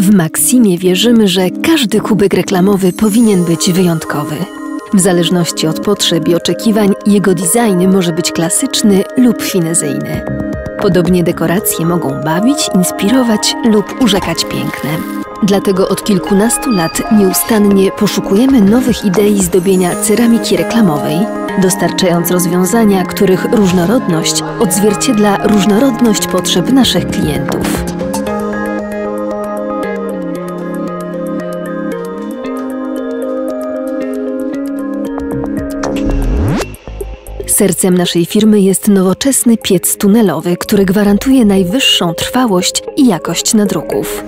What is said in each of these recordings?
W Maksimie wierzymy, że każdy kubek reklamowy powinien być wyjątkowy. W zależności od potrzeb i oczekiwań, jego design może być klasyczny lub finezyjny. Podobnie dekoracje mogą bawić, inspirować lub urzekać pięknem. Dlatego od kilkunastu lat nieustannie poszukujemy nowych idei zdobienia ceramiki reklamowej, dostarczając rozwiązania, których różnorodność odzwierciedla różnorodność potrzeb naszych klientów. Sercem naszej firmy jest nowoczesny piec tunelowy, który gwarantuje najwyższą trwałość i jakość nadruków.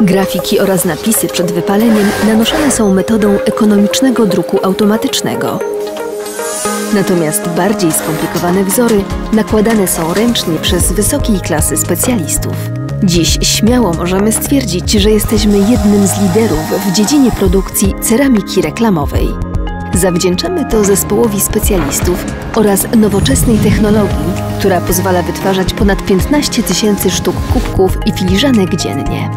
Grafiki oraz napisy przed wypaleniem nanoszone są metodą ekonomicznego druku automatycznego. Natomiast bardziej skomplikowane wzory nakładane są ręcznie przez wysokiej klasy specjalistów. Dziś śmiało możemy stwierdzić, że jesteśmy jednym z liderów w dziedzinie produkcji ceramiki reklamowej. Zawdzięczamy to zespołowi specjalistów oraz nowoczesnej technologii, która pozwala wytwarzać ponad 15 tysięcy sztuk kubków i filiżanek dziennie.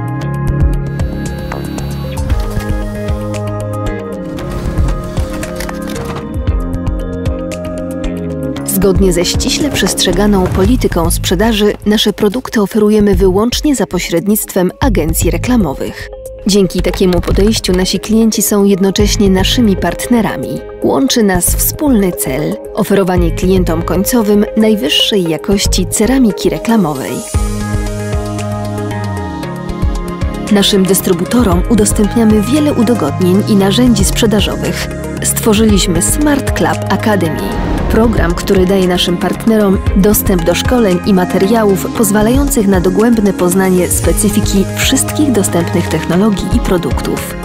Zgodnie ze ściśle przestrzeganą polityką sprzedaży, nasze produkty oferujemy wyłącznie za pośrednictwem agencji reklamowych. Dzięki takiemu podejściu nasi klienci są jednocześnie naszymi partnerami. Łączy nas wspólny cel oferowanie klientom końcowym najwyższej jakości ceramiki reklamowej. Naszym dystrybutorom udostępniamy wiele udogodnień i narzędzi sprzedażowych. Stworzyliśmy Smart Club Academy, program, który daje naszym partnerom dostęp do szkoleń i materiałów pozwalających na dogłębne poznanie specyfiki wszystkich dostępnych technologii i produktów.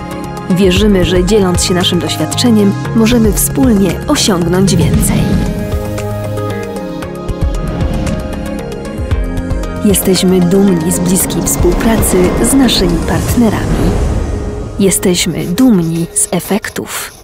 Wierzymy, że dzieląc się naszym doświadczeniem, możemy wspólnie osiągnąć więcej. Jesteśmy dumni z bliskiej współpracy z naszymi partnerami. Jesteśmy dumni z efektów.